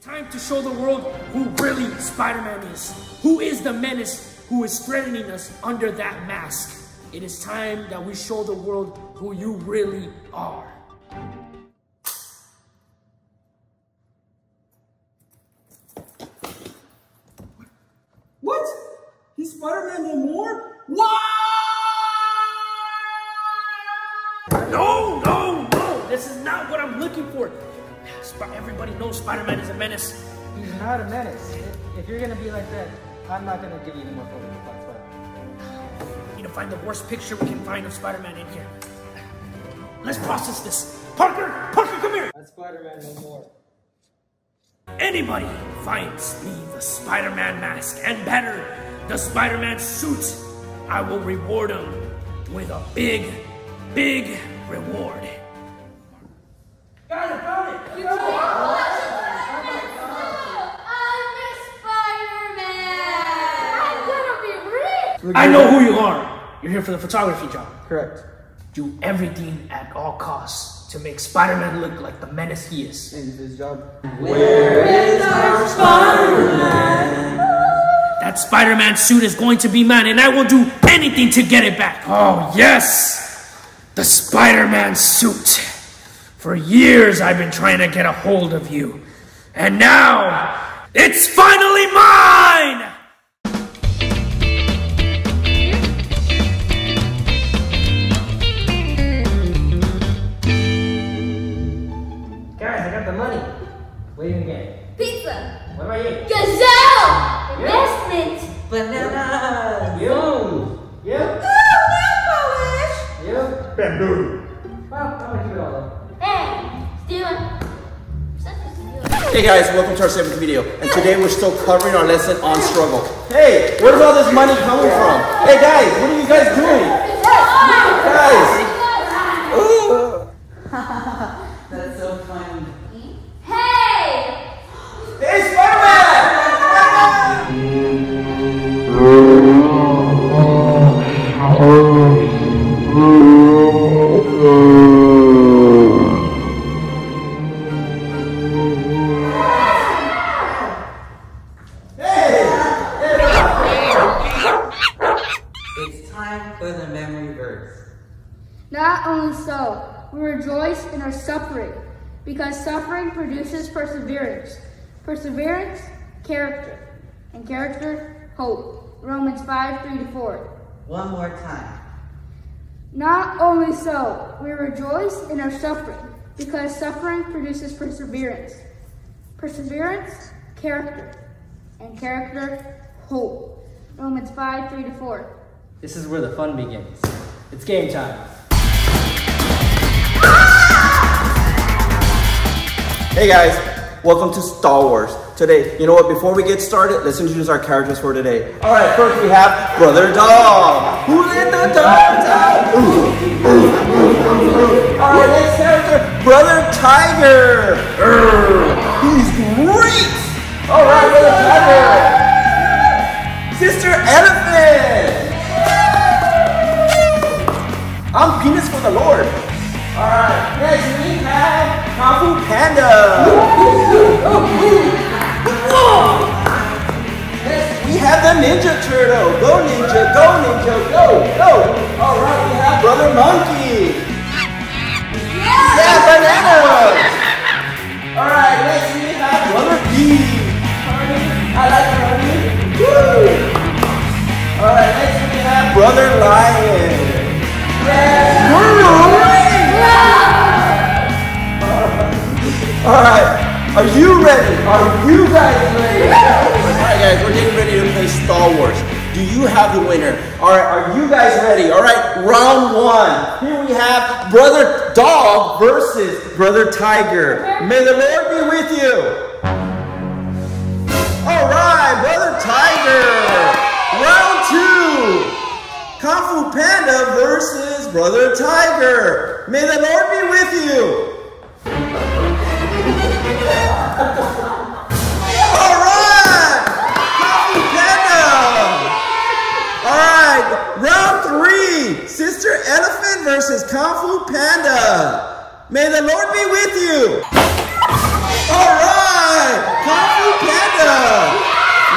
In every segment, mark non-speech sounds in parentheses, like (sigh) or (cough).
Time to show the world who really Spider-Man is. Who is the menace who is threatening us under that mask. It is time that we show the world who you really are. What? He's Spider-Man no more? What? No, no, no! This is not what I'm looking for. Sp- Everybody knows Spider-Man is a menace. He's not a menace. If- you're gonna be like that, I'm not gonna give you any more photos of Black Spider. We need to find the worst picture we can find of Spider-Man in here. Let's process this. Parker, Parker, come here. That's Spider-Man no more. Anybody finds me the Spider-Man mask and better, the Spider-Man suit, I will reward him with a big, big reward. Got it, got it! I know who you are. You're here for the photography job. Correct. Do everything at all costs to make Spider-Man look like the menace he is. And his job. Where is our Spider-Man? That Spider-Man suit is going to be mine, and I will do anything to get it back. Oh, yes! The Spider-Man suit. For years, I've been trying to get a hold of you. And now, it's finally mine! Hey guys, welcome to our seventh video. And today we're still covering our lesson on struggle. Hey, where's all this money coming from? Hey guys, what are you guys doing? Not only so, we rejoice in our suffering, because suffering produces perseverance. Perseverance, character. And character, hope. Romans 5 3 to 4. One more time. Not only so, we rejoice in our suffering, because suffering produces perseverance. Perseverance, character. And character, hope. Romans 5 3 to 4. This is where the fun begins. It's game time. Hey guys, welcome to Star Wars. Today, you know what, before we get started, let's introduce our characters for today. Alright, first we have Brother Dog. Who let the dog out? Ooh. Alright, next character, Brother Tiger. He's great. Alright, Brother Tiger. Sister Elephant. I'm penis for the Lord. Alright, next we have Kung Fu Panda. We have the Ninja Turtle. Go Ninja, go Ninja, go, go. Alright, we have Brother Monkey. Yeah, banana. Alright, next we have Brother Bee. I like Brother Woo. Alright, next we have Brother Lion. Alright, are you ready? Are you guys ready? Alright guys, we're getting ready to play Star Wars. Do you have the winner? Alright, are you guys ready? Alright, round one. Here we have Brother Dog versus Brother Tiger. May the Lord be with you. Alright, Brother Tiger. Round two. Kung Fu Panda versus Brother Tiger. May the Lord be with you. Alright! Fu Panda! Alright, round three. Sister Elephant versus Kung Fu Panda. May the Lord be with you. Alright! Kung Fu Panda.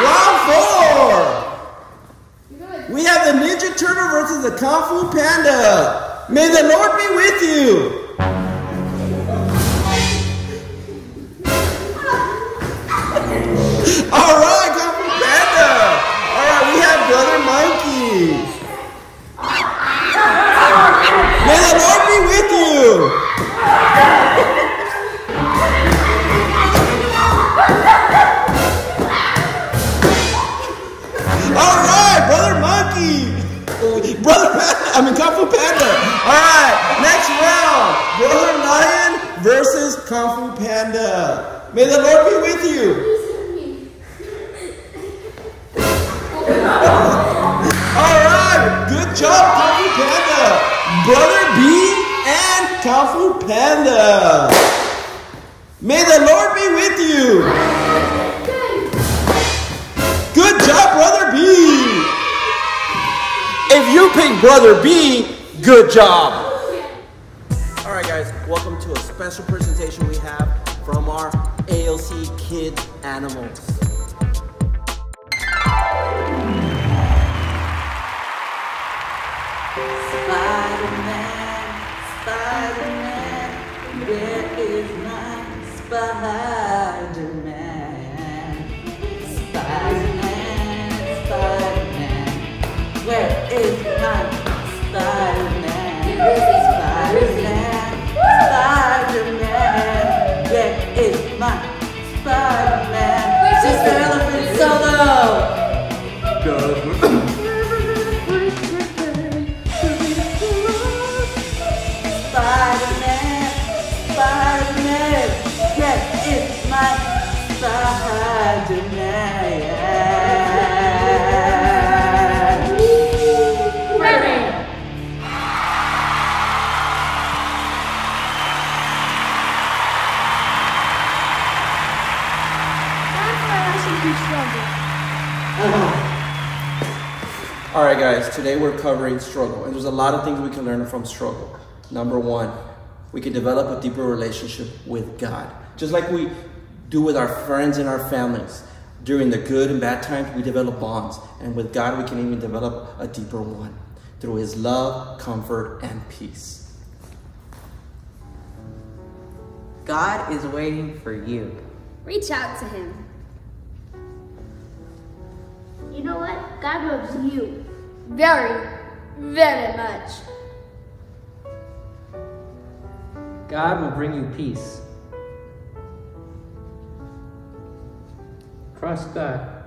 Round four. We have the Ninja Turtle versus the Kung Fu Panda. May the Lord be with you. All right, Panda. May the Lord be with you. Good job, Brother B. If you pick Brother B, good job. All right, guys, welcome to a special presentation we have from our ALC Kids Animals. Spider-Man, Spider-Man, where is my Spider-Man? All right, guys, today we're covering struggle, and there's a lot of things we can learn from struggle. Number one, we can develop a deeper relationship with God, just like we do with our friends and our families. During the good and bad times, we develop bonds, and with God, we can even develop a deeper one through His love, comfort, and peace. God is waiting for you. Reach out to him. You know what? God loves you. Very, very much. God will bring you peace. Trust God.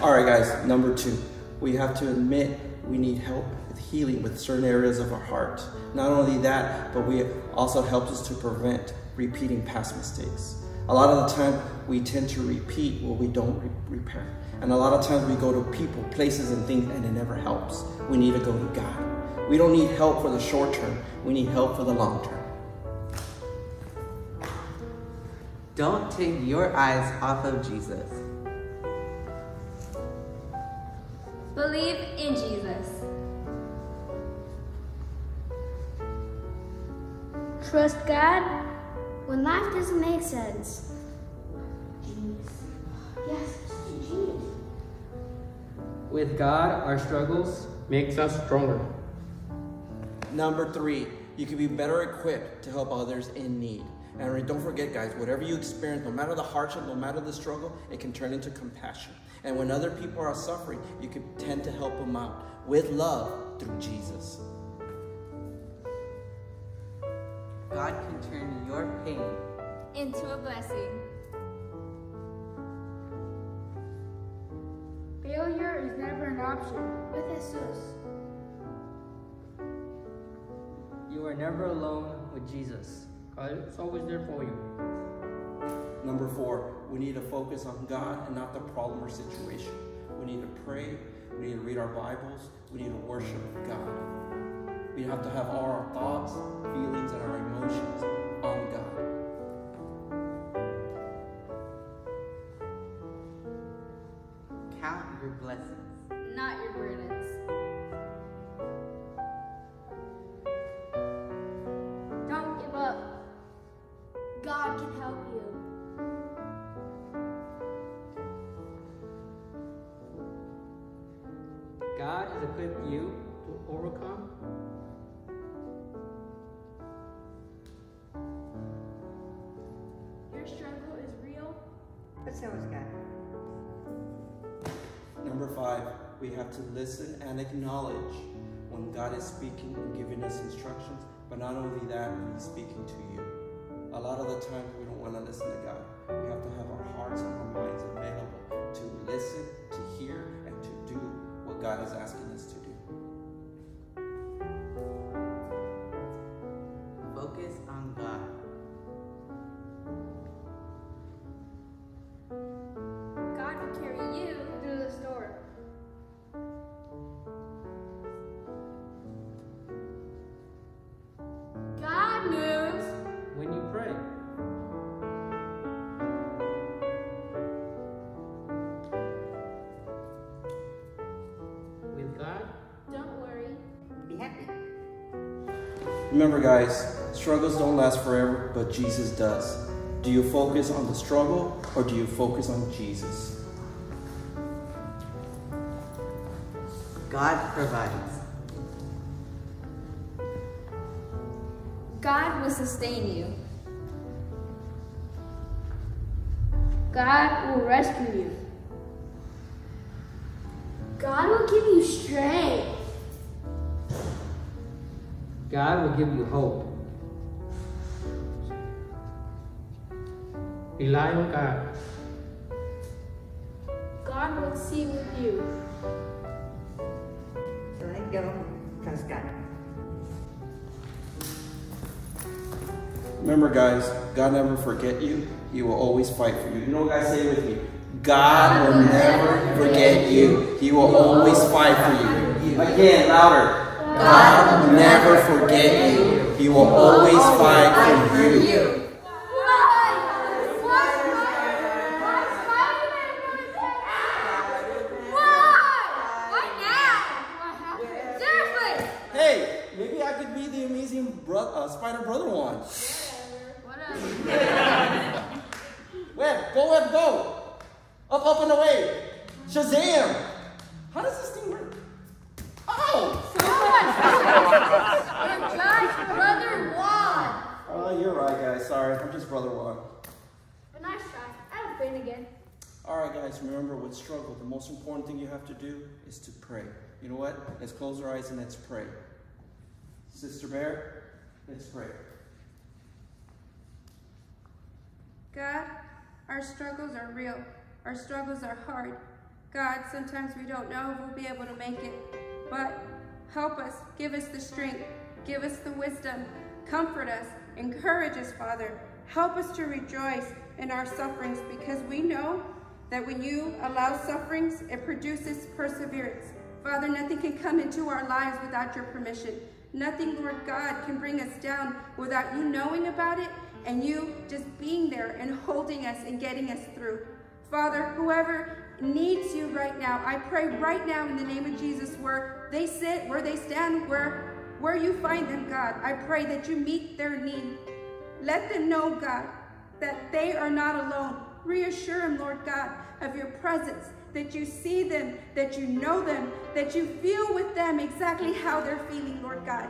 All right, guys, number two, we have to admit we need help with healing with certain areas of our heart. Not only that, but we also helps us to prevent repeating past mistakes. A lot of the time, we tend to repeat what we don't re- repair. And a lot of times we go to people, places, and things, and it never helps. We need to go to God. We don't need help for the short term, we need help for the long term. Don't take your eyes off of Jesus. Believe in Jesus. Trust God when life doesn't make sense. Yes, genius. With God, our struggles makes us stronger. Number three, you can be better equipped to help others in need. And don't forget, guys, whatever you experience, no matter the hardship, no matter the struggle, it can turn into compassion. And when other people are suffering, you can tend to help them out with love through Jesus. God can turn your pain Into a blessing. Failure is never an option with Jesus. You are never alone with Jesus. God is always there for you. Number four, we need to focus on God and not the problem or situation. We need to pray, we need to read our Bibles, we need to worship God. We have to have all our thoughts, feelings, and our emotions on God. count your blessings. Not your burdens. God. Number five, we have to listen and acknowledge when God is speaking and giving us instructions, but not only that, when He's speaking to you. A lot of the times we don't want to listen to God. We have to have our hearts and our minds available to listen, to hear, and to do what God is asking us to do. Remember, guys, struggles don't last forever, but Jesus does. Do you focus on the struggle or do you focus on Jesus? God provides. God will sustain you. God will rescue you. God will give you strength. God will give you hope. Rely on God. God will see with you. So let go. Trust God. Remember, guys, God never forget you. He will always fight for you. You know, what guys, say it with me. God will never forget you. He will always fight for you. Again, louder. God will never forget you. He will always fight for you. Why? Why? Why now? What. Hey, maybe I could be the amazing bro- uh, Spider Brother Juan. Web, go, web, go. Up, up, and away. Shazam. How does this thing work? Oh! brother Juan. Oh, uh, you're right, guys. Sorry, I'm just Brother Juan. But nice try. I don't faint again. All right, guys, remember with struggle, the most important thing you have to do is to pray. You know what? Let's close our eyes and let's pray. Sister Bear, let's pray. God, our struggles are real. Our struggles are hard. God, sometimes we don't know if we'll be able to make it. But help us, give us the strength, give us the wisdom, comfort us, encourage us, Father. Help us to rejoice in our sufferings because we know that when you allow sufferings, it produces perseverance. Father, nothing can come into our lives without your permission. Nothing, Lord God, can bring us down without you knowing about it and you just being there and holding us and getting us through. Father, whoever needs you right now, I pray right now in the name of Jesus where they sit, where they stand, where, where you find them, God, I pray that you meet their need. Let them know, God, that they are not alone. Reassure them, Lord God, of your presence, that you see them, that you know them, that you feel with them exactly how they're feeling, Lord God.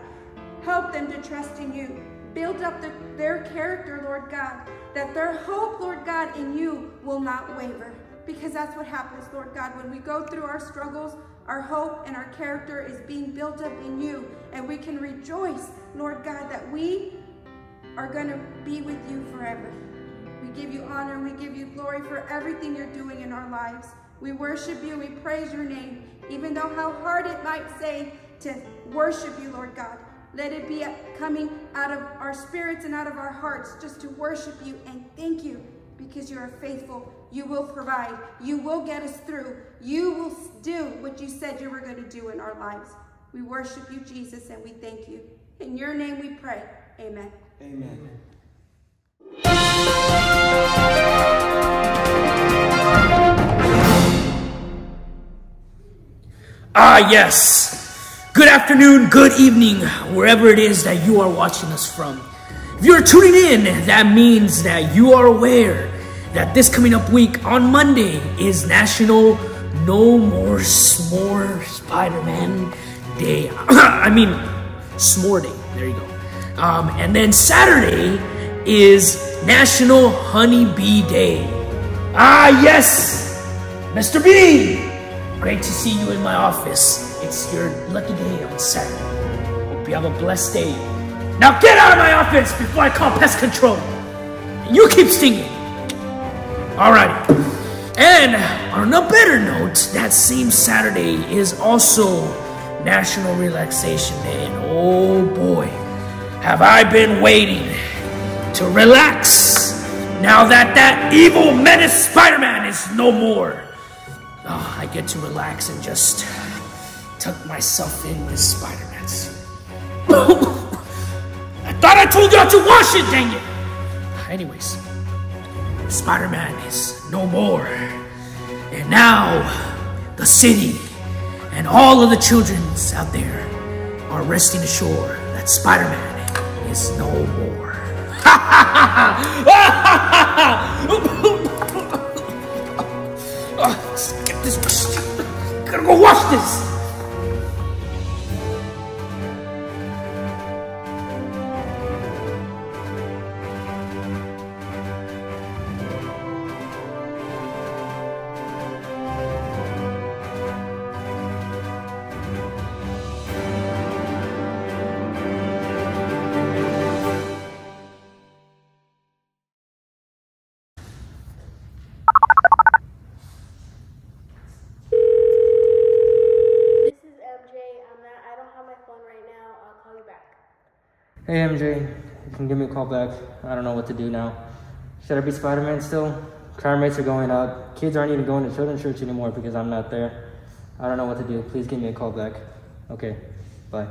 Help them to trust in you. Build up the, their character, Lord God, that their hope, Lord God, in you will not waver. Because that's what happens, Lord God. When we go through our struggles, our hope and our character is being built up in you. And we can rejoice, Lord God, that we are going to be with you forever. We give you honor, we give you glory for everything you're doing in our lives. We worship you, we praise your name, even though how hard it might say to worship you, Lord God. Let it be coming out of our spirits and out of our hearts just to worship you and thank you because you are faithful. You will provide. You will get us through. You will do what you said you were going to do in our lives. We worship you, Jesus, and we thank you. In your name we pray. Amen. Amen. Ah, yes. Good afternoon, good evening, wherever it is that you are watching us from. If you're tuning in, that means that you are aware that this coming up week on Monday is National No More S'more Spider-Man Day. (coughs) I mean, S'more Day. There you go. Um, and then Saturday is National Honey Bee Day. Ah, yes! Mr. Bee! Great to see you in my office. It's your lucky day on Saturday. Hope you have a blessed day. Now get out of my office before I call pest control. And you keep stinging. Alrighty. And on a better note, that same Saturday is also National Relaxation Day. And oh boy, have I been waiting to relax now that that evil menace Spider-Man is no more. Oh, I get to relax and just tuck myself in with Spider-Man suit. (laughs) I thought I told y'all to wash it, dang it! Anyways, Spider-Man is no more. And now, the city and all of the children out there are resting assured that Spider-Man is no more. (laughs) Hey MJ, you can give me a call back. I don't know what to do now. Should I be Spider-Man still? Crime rates are going up. Kids aren't even going to children's church anymore because I'm not there. I don't know what to do. Please give me a call back. Okay, bye.